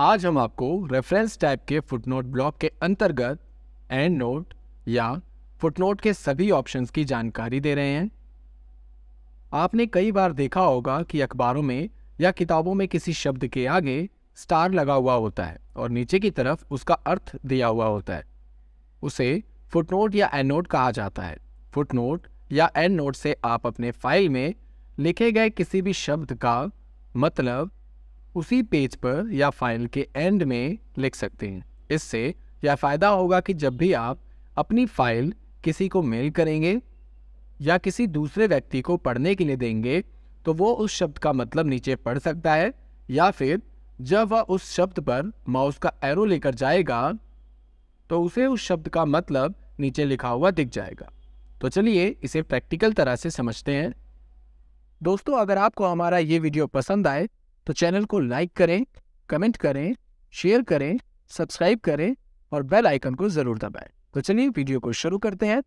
आज हम आपको रेफरेंस टाइप के फुटनोट ब्लॉक के अंतर्गत एंड नोट या फुटनोट के सभी ऑप्शंस की जानकारी दे रहे हैं। आपने कई बार देखा होगा कि अखबारों में या किताबों में किसी शब्द के आगे स्टार लगा हुआ होता है और नीचे की तरफ़ उसका अर्थ दिया हुआ होता है। उसे फुटनोट या एंड नोट कहा जाता है। फुटनोट या एंड नोट से आप अपने फ़ाइल में लिखे गए किसी भी शब्द का मतलब उसी पेज पर या फ़ाइल के एंड में लिख सकते हैं। इससे यह फ़ायदा होगा कि जब भी आप अपनी फ़ाइल किसी को मेल करेंगे या किसी दूसरे व्यक्ति को पढ़ने के लिए देंगे तो वो उस शब्द का मतलब नीचे पढ़ सकता है या फिर जब वह उस शब्द पर माउस का एरो लेकर जाएगा तो उसे उस शब्द का मतलब नीचे लिखा हुआ दिख जाएगा। तो चलिए इसे प्रैक्टिकल तरह से समझते हैं। दोस्तों, अगर आपको हमारा ये वीडियो पसंद आए तो चैनल को लाइक करें, कमेंट करें, शेयर करें, सब्सक्राइब करें और बेल आइकन को ज़रूर दबाएँ। तो चलिए वीडियो को शुरू करते हैं।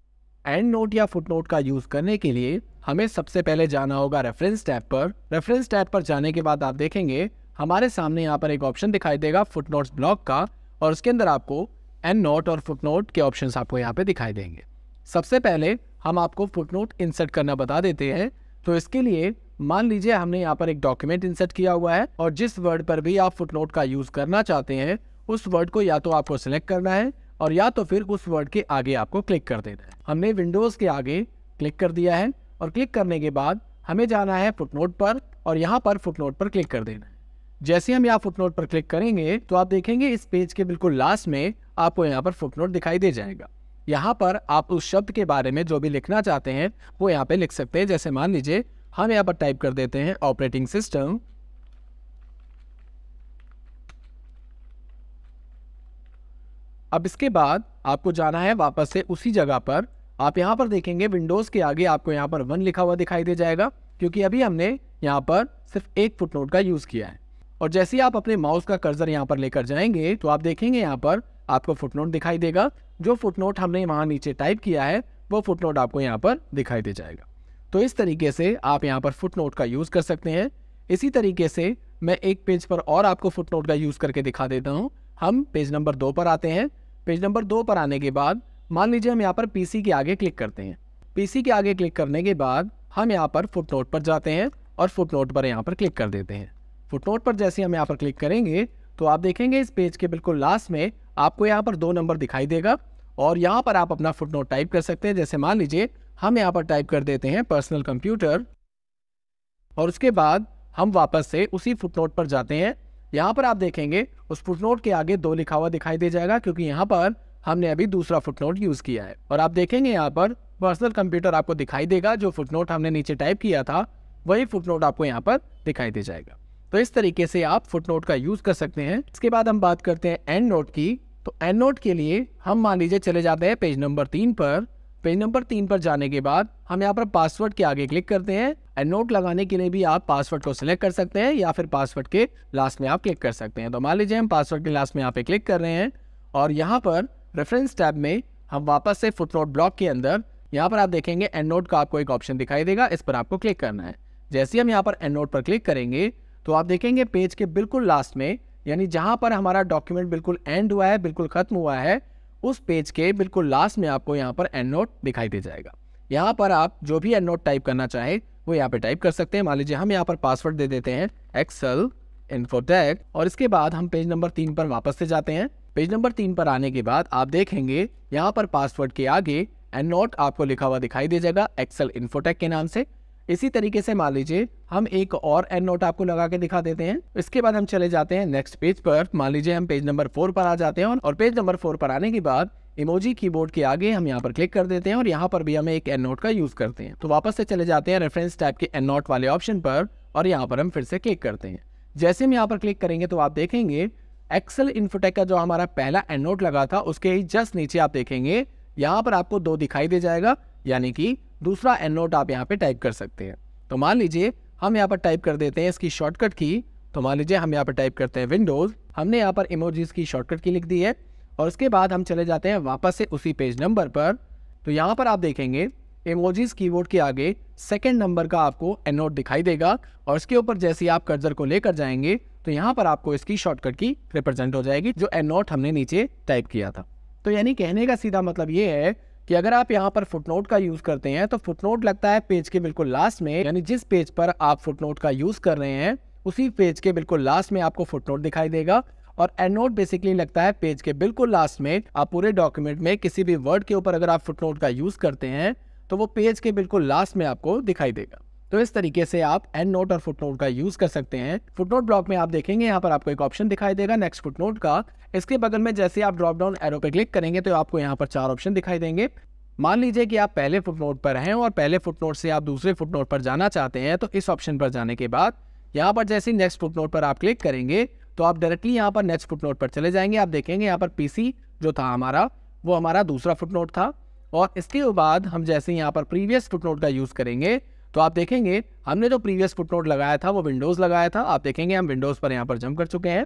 एंड नोट या फुट नोट का यूज़ करने के लिए हमें सबसे पहले जाना होगा रेफरेंस टैब पर। रेफरेंस टैब पर जाने के बाद आप देखेंगे, हमारे सामने यहाँ पर एक ऑप्शन दिखाई देगा फुट नोट्स ब्लॉक का और उसके अंदर आपको एंड नोट और फुट नोट के ऑप्शन आपको यहाँ पे दिखाई देंगे। सबसे पहले हम आपको फुट नोट इंसर्ट करना बता देते हैं। तो इसके लिए मान लीजिए हमने यहाँ पर एक डॉक्यूमेंट इंसर्ट किया हुआ है और जिस वर्ड पर भी आप फुटनोट का यूज़ करना चाहते हैं, उस वर्ड को या तो आपको सिलेक्ट करना है और या तो फिर उस वर्ड के आगे आपको क्लिक कर देना है। हमने विंडोज़ के आगे क्लिक कर दिया है और क्लिक करने के बाद हमें जाना है फुटनोट पर और यहाँ पर फुटनोट पर क्लिक कर देना है। जैसे हम यहाँ फुटनोट पर क्लिक करेंगे तो आप देखेंगे इस पेज के बिल्कुल लास्ट में आपको यहाँ पर फुटनोट दिखाई दे जाएगा। यहाँ पर आप उस शब्द के बारे में जो भी लिखना चाहते हैं, वो यहाँ पे लिख सकते हैं। जैसे मान लीजिए हम यहाँ पर टाइप कर देते हैं ऑपरेटिंग सिस्टम अब इसके बाद आपको जाना है वापस से उसी जगह पर. आप यहाँ पर देखेंगे विंडोज़ के आगे आपको यहाँ पर वन लिखा हुआ दिखाई दे जाएगा, क्योंकि अभी हमने यहाँ पर सिर्फ़ एक फुटनोट का यूज़ किया है. और जैसे ही आप अपने माउस का कर्जर यहाँ पर लेकर जाएँगे तो आप देखेंगे यहाँ पर आपको फुटनोट दिखाई देगा. जो फुटनोट हमने वहाँ नीचे टाइप किया है, वो फुटनोट आपको यहाँ पर दिखाई दे जाएगा. तो इस तरीके से आप यहाँ पर फुट नोट का यूज़ कर सकते हैं। इसी तरीके से मैं एक पेज पर और आपको फुट नोट का यूज़ करके दिखा देता हूँ। हम पेज नंबर दो पर आते हैं। पेज नंबर दो पर आने के बाद मान लीजिए हम यहाँ पर पीसी के आगे क्लिक करते हैं। पीसी के आगे क्लिक करने के बाद हम यहाँ पर फुट नोट पर जाते हैं और फुट नोट पर यहाँ पर क्लिक कर देते हैं। फुट नोट पर जैसे हम यहाँ पर क्लिक करेंगे तो आप देखेंगे इस पेज के बिल्कुल लास्ट में आपको यहाँ पर दो नंबर दिखाई देगा और यहाँ पर आप अपना फुट नोट टाइप कर सकते हैं। जैसे मान लीजिए हम यहाँ पर टाइप कर देते हैं पर्सनल कंप्यूटर और उसके बाद हम वापस से उसी फुटनोट पर जाते हैं। यहाँ पर आप देखेंगे, उस फुटनोट के आगे दो लिखा हुआ दिखाई दे जाएगा क्योंकि यहाँ पर हमने अभी दूसरा फुटनोट यूज़ किया है। और आप देखेंगे यहाँ पर पर्सनल कंप्यूटर आपको दिखाई देगा, जो फुटनोट हमने नीचे टाइप किया था, वही फुटनोट आपको यहाँ पर दिखाई दे जाएगा। तो इस तरीके से आप फुटनोट का यूज़ कर सकते हैं। इसके बाद हम बात करते हैं एंड नोट की। तो एंड नोट के लिए हम मान लीजिए चले जाते हैं पेज नंबर तीन पर। पेज नंबर तीन पर जाने के बाद हम यहाँ पर पासवर्ड के आगे क्लिक करते हैं एंड नोट लगाने के लिए भी आप पासवर्ड को सिलेक्ट कर सकते हैं या फिर पासवर्ड के लास्ट में आप क्लिक कर सकते हैं। तो मान लीजिए हम पासवर्ड के लास्ट में यहाँ पे क्लिक कर रहे हैं और यहाँ पर रेफरेंस टैब में हम वापस से फुटनोट ब्लॉक के अंदर यहाँ पर आप देखेंगे एंड नोट का आपको एक ऑप्शन दिखाई देगा, इस पर आपको क्लिक करना है। जैसे हम यहाँ पर एंड नोट पर क्लिक करेंगे तो आप देखेंगे पेज के बिल्कुल लास्ट में यानी जहाँ पर हमारा डॉक्यूमेंट बिल्कुल एंड हुआ है, बिल्कुल खत्म हुआ है उस पेज के बिल्कुल लास्ट में आपको यहाँ पर एंड नोट दिखाई दे जाएगा। यहाँ पर आप जो भी एंड नोट टाइप करना चाहे, वो यहाँ पे टाइप कर सकते हैं। मान लीजिए हम यहाँ पर पासवर्ड दे देते हैं एक्सल इन्फोटेक और इसके बाद हम पेज नंबर तीन पर वापस से जाते हैं। पेज नंबर तीन पर आने के बाद आप देखेंगे यहाँ पर पासवर्ड के आगे एंड नोट आपको लिखा हुआ दिखाई दे जाएगा एक्सल इन्फोटेक के नाम से। इसी तरीके से मान लीजिए, हम एक और एंड नोट आपको लगा के दिखा देते हैं। इसके बाद हम चले जाते हैं नेक्स्ट पेज पर। मान लीजिए, हम पेज नंबर फोर पर आ जाते हैं और पेज नंबर फोर पर आने के बाद इमोजी कीबोर्ड के आगे हम यहाँ पर क्लिक कर देते हैं और यहाँ पर भी हम एक एंड नोट का यूज़ करते हैं। तो वापस से चले जाते हैं रेफरेंस टाइप के एंड नोट वाले ऑप्शन पर और यहाँ पर हम फिर से क्लिक करते हैं। जैसे हम यहाँ पर क्लिक करेंगे तो आप देखेंगे एक्सल इन्फोटेक का जो हमारा पहला एंड नोट लगा था, उसके जस्ट नीचे आप देखेंगे, यहाँ पर आपको दो दिखाई दे जाएगा, यानी कि दूसरा एंड नोट आप यहाँ पे टाइप कर सकते हैं। तो मान लीजिए, हम यहाँ पर टाइप कर देते हैं इसकी शॉर्टकट की। तो मान लीजिए, हम यहाँ पर टाइप करते हैं विंडोज़ हमने यहाँ पर इमोजीज की शॉर्टकट की लिख दी है। और उसके बाद हम चले जाते हैं वापस से उसी पेज नंबर पर। तो यहाँ पर आप देखेंगे इमोजीज कीबोर्ड के आगे सेकेंड नंबर का आपको एन नोट दिखाई देगा। और इसके ऊपर जैसे आप कर्जर को लेकर जाएँगे तो यहाँ पर आपको इसकी शॉर्टकट की रिप्रेजेंट हो जाएगी, जो एन नोट हमने नीचे टाइप किया था। तो यानी कहने का सीधा मतलब ये है कि अगर आप यहाँ पर फुटनोट का यूज़ करते हैं तो फुटनोट लगता है पेज के बिल्कुल लास्ट में, यानी जिस पेज पर आप फुटनोट का यूज़ कर रहे हैं, उसी पेज के बिल्कुल लास्ट में आपको फुटनोट दिखाई देगा। और एंड नोट बेसिकली लगता है पेज के बिल्कुल लास्ट में, आप पूरे डॉक्यूमेंट में किसी भी वर्ड के ऊपर अगर आप फुटनोट का यूज़ करते हैं तो वो पेज के बिल्कुल लास्ट में आपको दिखाई देगा। तो इस तरीके से आप एंड नोट और फुटनोट का यूज़ कर सकते हैं। फुटनोट ब्लॉक में आप देखेंगे, यहाँ पर आपको एक ऑप्शन दिखाई देगा नेक्स्ट फुटनोट का। इसके बगल में जैसे आप ड्रॉप डाउन एरो पे क्लिक करेंगे तो आपको यहाँ पर चार ऑप्शन दिखाई देंगे। मान लीजिए कि आप पहले फुटनोट पर हैं और पहले फुटनोट से आप दूसरे फुटनोट पर जाना चाहते हैं तो इस ऑप्शन पर जाने के बाद यहाँ पर जैसे नेक्स्ट फुटनोट पर आप क्लिक करेंगे तो आप डायरेक्टली यहाँ पर नेक्स्ट फुटनोट पर चले जाएँगे। आप देखेंगे यहाँ पर पीसी जो था हमारा, वो हमारा दूसरा फुटनोट था। और इसके बाद हम जैसे यहाँ पर प्रीवियस फुटनोट का यूज़ करेंगे तो आप देखेंगे, हमने जो प्रीवियस फुटनोट लगाया था, वो विंडोज़ लगाया था। आप देखेंगे, हम विंडोज़ पर यहाँ पर जम कर चुके हैं।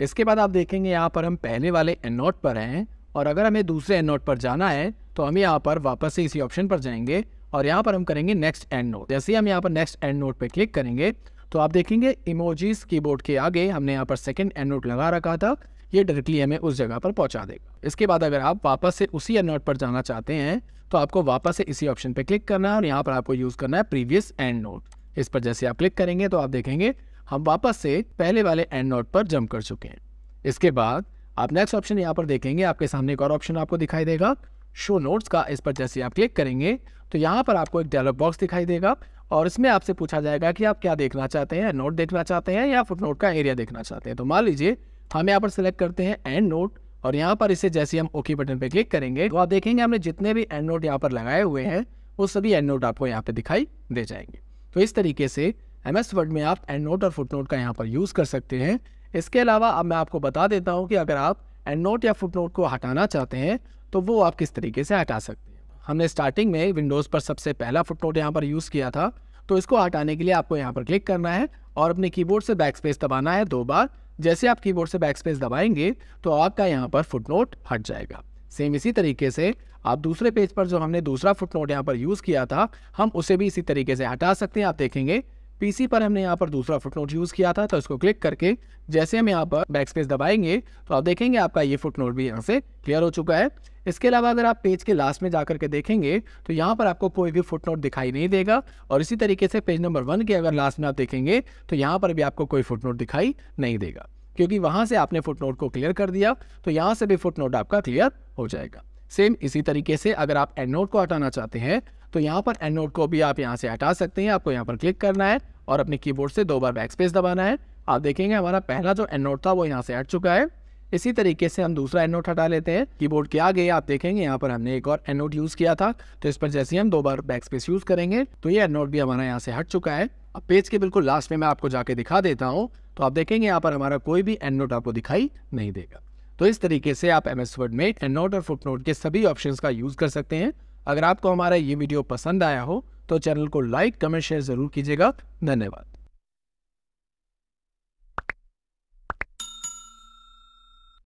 इसके बाद आप देखेंगे, यहाँ पर हम पहले वाले एन नोट पर हैं और अगर हमें दूसरे एन नोट पर जाना है तो हम यहाँ पर वापस से इसी ऑप्शन पर जाएँगे और यहाँ पर हम करेंगे नेक्स्ट एंड नोट जैसे ही हम यहाँ पर नेक्स्ट एंड नोट पर क्लिक करेंगे तो आप देखेंगे इमोजीज कीबोर्ड के आगे हमने यहाँ पर सेकंड एंड नोट लगा रखा था। ये डायरेक्टली हमें उस जगह पर पहुँचा देगा। इसके बाद अगर आप वापस से उसी एंड पर जाना चाहते हैं तो आपको वापस से इसी ऑप्शन पर क्लिक करना है और यहाँ पर आपको यूज़ करना है प्रीवियस एंड नोट इस पर जैसे आप क्लिक करेंगे तो आप देखेंगे हम वापस से पहले वाले एंड नोट पर जम कर चुके हैं। इसके बाद आप नेक्स्ट ऑप्शन यहाँ पर देखेंगे, आपके सामने एक और ऑप्शन आपको दिखाई देगा। शो नोट्स का इस पर जैसे आप क्लिक करेंगे तो यहाँ पर आपको एक डायलॉग बॉक्स दिखाई देगा और इसमें आपसे पूछा जाएगा कि आप क्या देखना चाहते हैं नोट देखना चाहते हैं या फुट नोट का एरिया देखना चाहते हैं। तो मान लीजिए हम यहाँ पर सिलेक्ट करते हैं एंड नोट और यहाँ पर इसे जैसे हम ओके बटन पर क्लिक करेंगे तो आप देखेंगे हमने जितने भी एंड नोट यहाँ पर लगाए हुए हैं, वो सभी एंड नोट आपको यहाँ पे दिखाई दे जाएँगे। तो इस तरीके से एम एस वर्ड में आप एंड नोट और फुट नोट का यहाँ पर यूज़ कर सकते हैं। इसके अलावा अब मैं आपको बता देता हूँ कि अगर आप एंड नोट या फुट नोट को हटाना चाहते हैं तो वो आप किस तरीके से हटा सकते हैं। हमने स्टार्टिंग में विंडोज़ पर सबसे पहला फुट नोट यहाँ पर यूज़ किया था तो इसको हटाने के लिए आपको यहाँ पर क्लिक करना है और अपने कीबोर्ड से बैक स्पेस दबाना है दो बार। जैसे आप कीबोर्ड से बैक स्पेस दबाएँगे तो आपका यहाँ पर फुटनोट हट जाएगा। सेम इसी तरीके से आप दूसरे पेज पर जो हमने दूसरा फुटनोट यहाँ पर यूज़ किया था, हम उसे भी इसी तरीके से हटा सकते हैं। आप देखेंगे पीसी पर हमने यहाँ पर दूसरा फुटनोट यूज़ किया था तो इसको क्लिक करके जैसे हम यहाँ पर बैक स्पेस दबाएँगे तो आप देखेंगे आपका ये फुटनोट भी यहाँ से क्लियर हो चुका है। इसके अलावा अगर आप पेज के लास्ट में जाकर के देखेंगे तो यहाँ पर आपको कोई भी फुटनोट दिखाई नहीं देगा। और इसी तरीके से पेज नंबर वन के अगर लास्ट में आप देखेंगे तो यहाँ पर भी आपको कोई फुटनोट दिखाई नहीं देगा। क्योंकि वहाँ से आपने फुटनोट को क्लियर कर दिया तो यहाँ से भी फुटनोट आपका क्लियर हो जाएगा। सेम इसी तरीके से अगर आप एंड नोट को हटाना चाहते हैं तो यहाँ पर एंड नोट को भी आप यहाँ से हटा सकते हैं, आपको यहाँ पर क्लिक करना है। और अपने कीबोर्ड से दो बार बैक स्पेस दबाना है। आप देखेंगे हमारा पहला जो एंड नोट था वो यहाँ से हट चुका है। इसी तरीके से हम दूसरा एंड नोट हटा लेते हैं। कीबोर्ड के आगे आप देखेंगे यहाँ पर हमने एक और एंड नोट यूज़ किया था। तो इस पर जैसे हम दो बार बैक स्पेस यूज़ करेंगे तो ये एंड नोट भी हमारा यहाँ से हट चुका है। अब पेज के बिल्कुल लास्ट में मैं आपको जाके दिखा देता हूँ। तो आप देखेंगे यहाँ पर हमारा कोई भी एंड नोट आपको दिखाई नहीं देगा। तो इस तरीके से आप एम एस वर्ड में एंड नोट और फुट नोट के सभी ऑप्शन का यूज़ कर सकते हैं। अगर आपको हमारा ये वीडियो पसंद आया हो तो चैनल को लाइक कमेंट शेयर ज़रूर कीजिएगा। धन्यवाद।